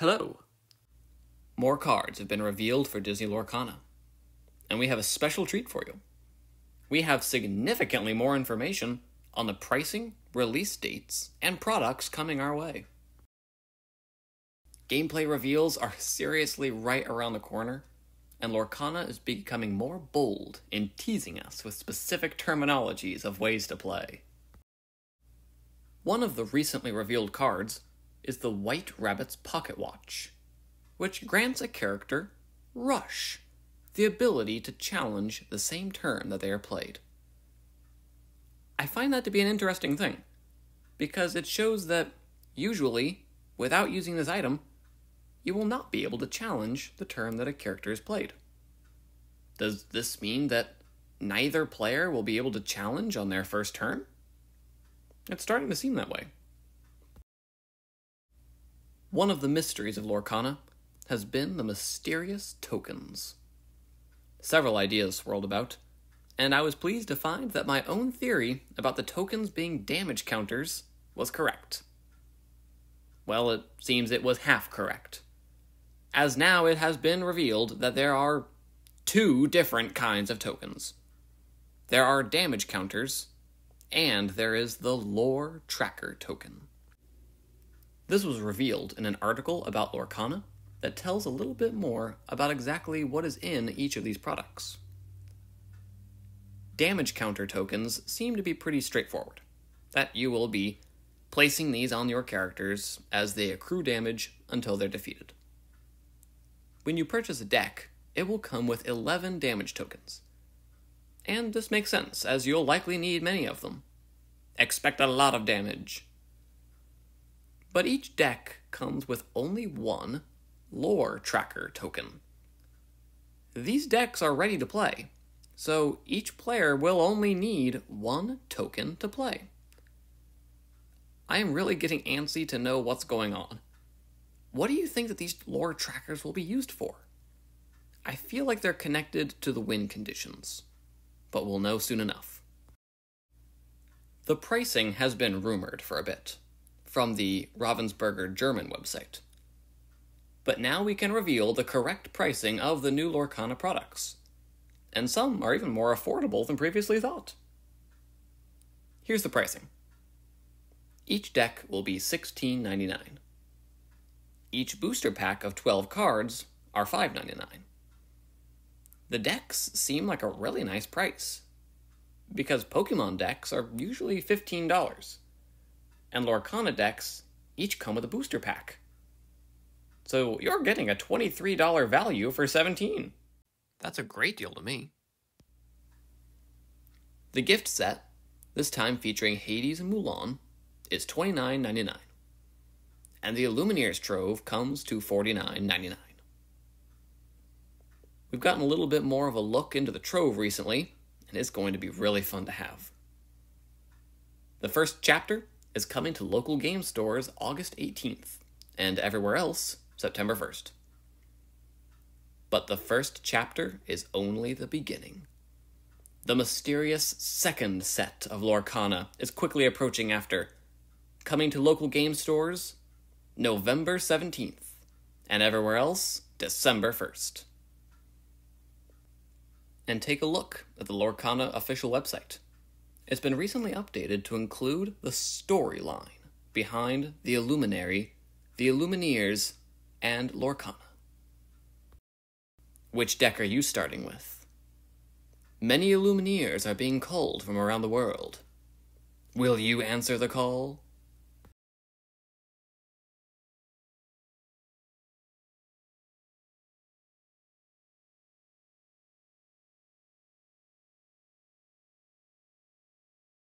Hello. More cards have been revealed for Disney Lorcana, and we have a special treat for you. We have significantly more information on the pricing, release dates, and products coming our way. Gameplay reveals are seriously right around the corner, and Lorcana is becoming more bold in teasing us with specific terminologies of ways to play. One of the recently revealed cards is the White Rabbit's Pocket Watch, which grants a character Rush, the ability to challenge the same turn that they are played. I find that to be an interesting thing, because it shows that, usually, without using this item, you will not be able to challenge the turn that a character is played. Does this mean that neither player will be able to challenge on their first turn? It's starting to seem that way. One of the mysteries of Lorcana has been the mysterious tokens. Several ideas swirled about, and I was pleased to find that my own theory about the tokens being damage counters was correct. Well, it seems it was half correct, as now it has been revealed that there are two different kinds of tokens. There are damage counters, and there is the lore tracker token. This was revealed in an article about Lorcana that tells a little bit more about exactly what is in each of these products. Damage counter tokens seem to be pretty straightforward, that you will be placing these on your characters as they accrue damage until they're defeated. When you purchase a deck, it will come with 11 damage tokens. And this makes sense, as you'll likely need many of them. Expect a lot of damage. But each deck comes with only one lore tracker token. These decks are ready to play, so each player will only need one token to play. I am really getting antsy to know what's going on. What do you think that these lore trackers will be used for? I feel like they're connected to the win conditions, but we'll know soon enough. The pricing has been rumored for a bit from the Ravensburger German website. But now we can reveal the correct pricing of the new Lorcana products, and some are even more affordable than previously thought. Here's the pricing. Each deck will be $16.99. Each booster pack of 12 cards are $5.99. The decks seem like a really nice price, because Pokemon decks are usually $15 and Lorcana decks each come with a booster pack. So you're getting a $23 value for 17. That's a great deal to me. The gift set, this time featuring Hades and Mulan, is $29.99. And the Illumineers Trove comes to $49.99. We've gotten a little bit more of a look into the Trove recently, and it's going to be really fun to have. The first chapter is coming to local game stores August 18th, and everywhere else September 1st. But the first chapter is only the beginning. The mysterious second set of Lorcana is quickly approaching after coming to local game stores November 17th, and everywhere else December 1st. And take a look at the Lorcana official website. It's been recently updated to include the storyline behind the Illuminary, the Illumineers, and Lorcana. Which deck are you starting with? Many Illumineers are being called from around the world. Will you answer the call?